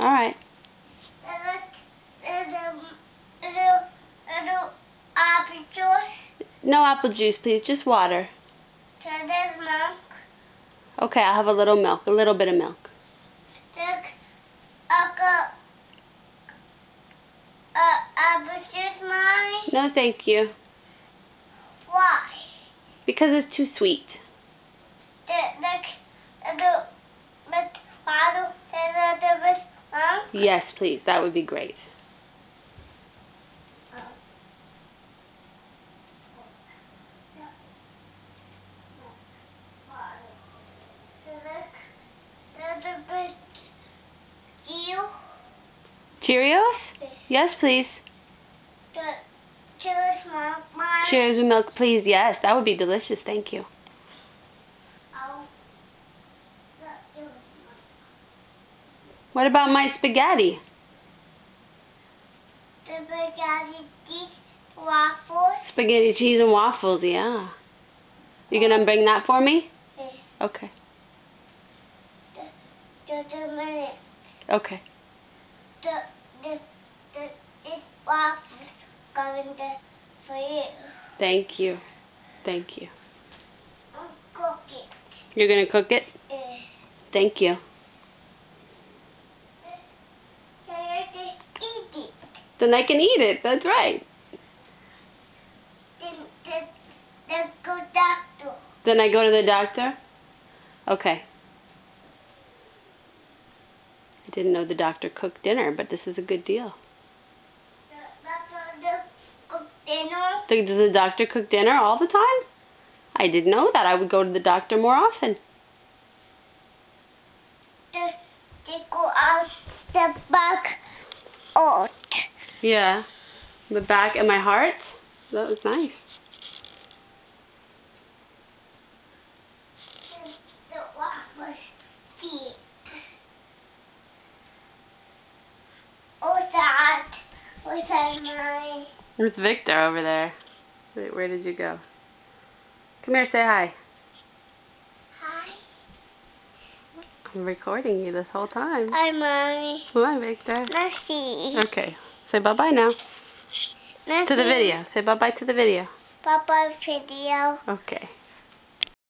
All right. Apple juice. No apple juice, please. Just water. To this milk. Okay, I'll have a little milk. A little bit of milk. Look, I got uh, apple juice, mommy. No, thank you. Why? Because it's too sweet. Look, little bit water, little. Yes, please. That would be great. Cheerios? Yes, please. Cheerios with milk, please. Yes, that would be delicious. Thank you. Oh. Look, you. What about my spaghetti? Spaghetti cheese waffles. Spaghetti, cheese, and waffles, yeah. You gonna bring that for me? Yeah. Okay. Just a minute. Okay. The the the this waffles coming there for you. Thank you. Thank you. I'm cooking. You're gonna cook it? Uh, Thank you. can you eat it? Then I can eat it. That's right. Then then then go doctor. Then I go to the doctor? Okay. I didn't know the doctor cooked dinner, but this is a good deal. The doctor cook dinner. Does the doctor cook dinner all the time? I didn't know that. I would go to the doctor more often. The they go out the back out. Yeah. The back and my heart? That was nice. The, the waffles cheese. What's oh, that? Mommy? It's Victor over there. Wait, where did you go? Come here, say hi. Hi. I'm recording you this whole time. Hi, mommy. Hi, Victor. Nasty. Okay. Say bye-bye now. To the video. Say bye-bye to the video. Bye-bye video. Okay.